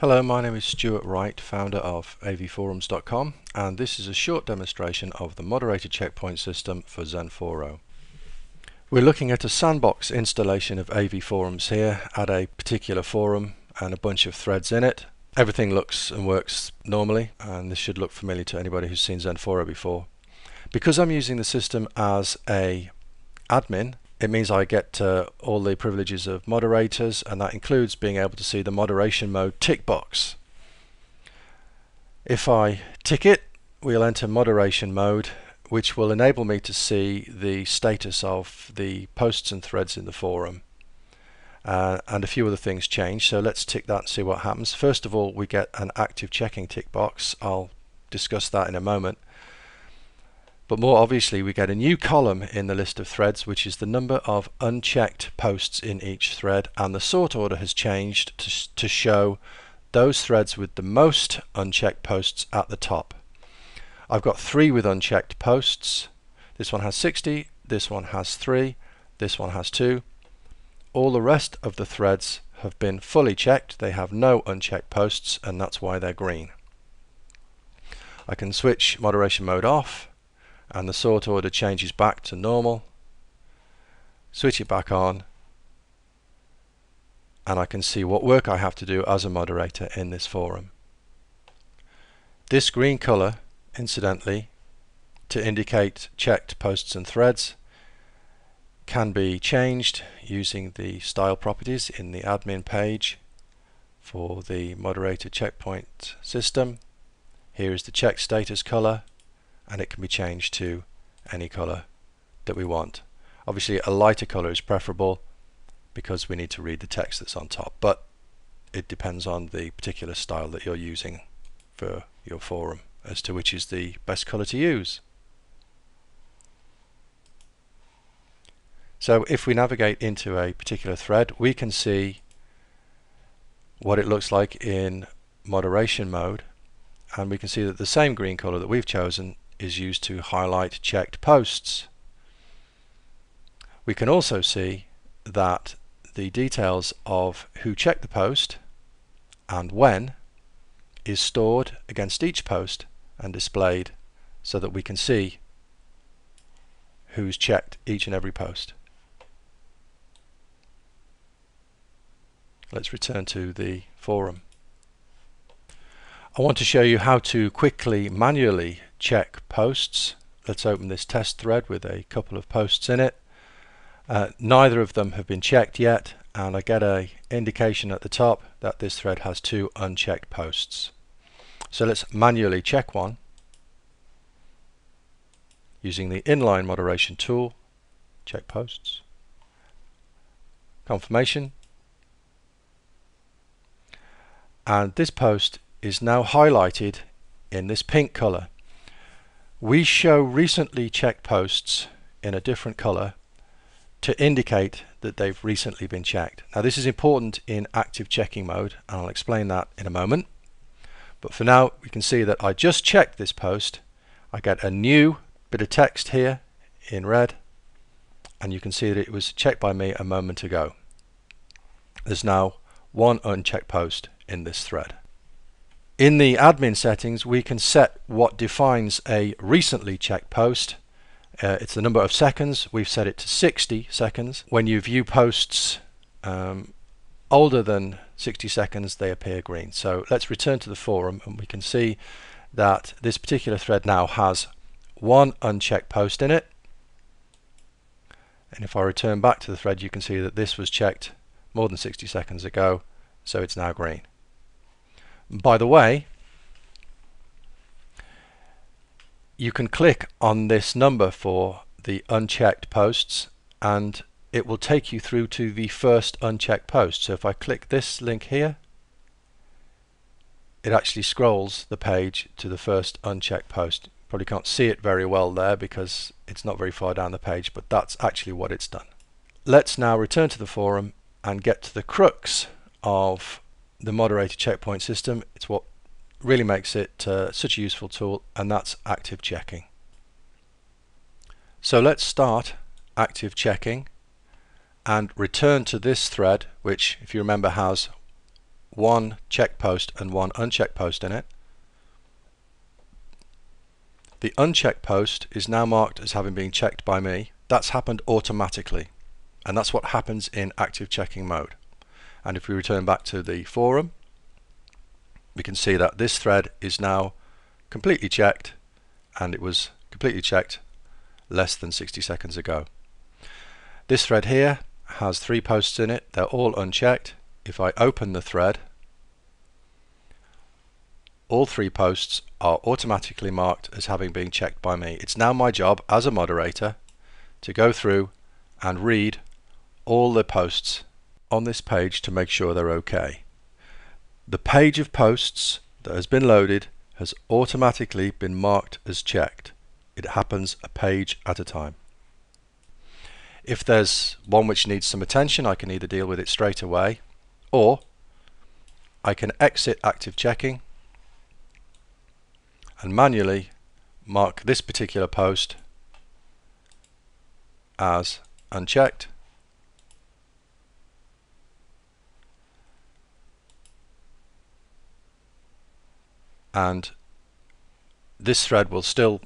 Hello, my name is Stuart Wright, founder of avforums.com and this is a short demonstration of the moderated checkpoint system for XenForo. We're looking at a sandbox installation of AV Forums here at a particular forum and a bunch of threads in it. Everything looks and works normally and this should look familiar to anybody who's seen XenForo before. Because I'm using the system as a admin it means I get uh, all the privileges of moderators and that includes being able to see the moderation mode tick box. If I tick it we'll enter moderation mode which will enable me to see the status of the posts and threads in the forum. Uh, and a few other things change so let's tick that and see what happens. First of all we get an active checking tick box. I'll discuss that in a moment. But more obviously we get a new column in the list of threads which is the number of unchecked posts in each thread and the sort order has changed to, to show those threads with the most unchecked posts at the top. I've got three with unchecked posts. This one has 60, this one has 3, this one has 2. All the rest of the threads have been fully checked. They have no unchecked posts and that's why they're green. I can switch moderation mode off and the sort order changes back to normal switch it back on and I can see what work I have to do as a moderator in this forum. This green color incidentally to indicate checked posts and threads can be changed using the style properties in the admin page for the moderator checkpoint system. Here is the check status color and it can be changed to any color that we want. Obviously a lighter color is preferable because we need to read the text that's on top but it depends on the particular style that you're using for your forum as to which is the best color to use. So if we navigate into a particular thread we can see what it looks like in moderation mode and we can see that the same green color that we've chosen is used to highlight checked posts. We can also see that the details of who checked the post and when is stored against each post and displayed so that we can see who's checked each and every post. Let's return to the forum. I want to show you how to quickly manually check posts. Let's open this test thread with a couple of posts in it. Uh, neither of them have been checked yet and I get a indication at the top that this thread has two unchecked posts. So let's manually check one using the inline moderation tool check posts confirmation and this post is now highlighted in this pink color. We show recently checked posts in a different color to indicate that they've recently been checked. Now this is important in active checking mode and I'll explain that in a moment. But for now we can see that I just checked this post. I get a new bit of text here in red and you can see that it was checked by me a moment ago. There's now one unchecked post in this thread. In the admin settings we can set what defines a recently checked post. Uh, it's the number of seconds. We've set it to 60 seconds. When you view posts um, older than 60 seconds they appear green. So let's return to the forum and we can see that this particular thread now has one unchecked post in it. And if I return back to the thread you can see that this was checked more than 60 seconds ago so it's now green. By the way, you can click on this number for the unchecked posts and it will take you through to the first unchecked post. So if I click this link here, it actually scrolls the page to the first unchecked post. Probably can't see it very well there because it's not very far down the page, but that's actually what it's done. Let's now return to the forum and get to the crux of the moderated checkpoint system. It's what really makes it uh, such a useful tool and that's active checking. So let's start active checking and return to this thread which if you remember has one check post and one unchecked post in it. The unchecked post is now marked as having been checked by me. That's happened automatically and that's what happens in active checking mode. And if we return back to the forum we can see that this thread is now completely checked and it was completely checked less than 60 seconds ago. This thread here has three posts in it, they're all unchecked. If I open the thread, all three posts are automatically marked as having been checked by me. It's now my job as a moderator to go through and read all the posts on this page to make sure they're okay. The page of posts that has been loaded has automatically been marked as checked. It happens a page at a time. If there's one which needs some attention, I can either deal with it straight away or I can exit active checking and manually mark this particular post as unchecked and this thread will still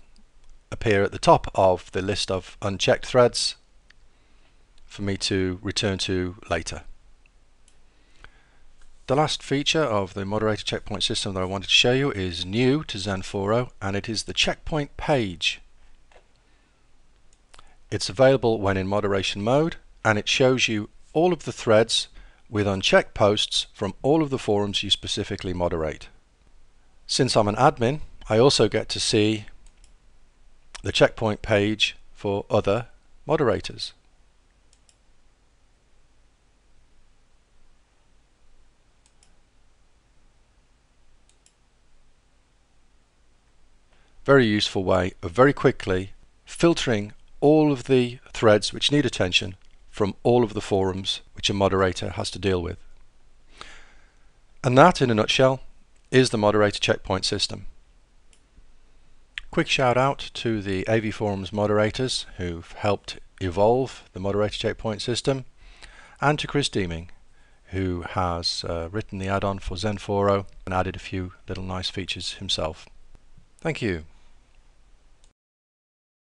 appear at the top of the list of unchecked threads for me to return to later. The last feature of the moderator checkpoint system that I wanted to show you is new to XenForo and it is the checkpoint page. It's available when in moderation mode and it shows you all of the threads with unchecked posts from all of the forums you specifically moderate. Since I'm an admin, I also get to see the checkpoint page for other moderators. Very useful way of very quickly filtering all of the threads which need attention from all of the forums which a moderator has to deal with. And that, in a nutshell, is the moderator checkpoint system. Quick shout out to the AV Forums moderators who've helped evolve the moderator checkpoint system and to Chris Deeming who has uh, written the add-on for XenForo and added a few little nice features himself. Thank you.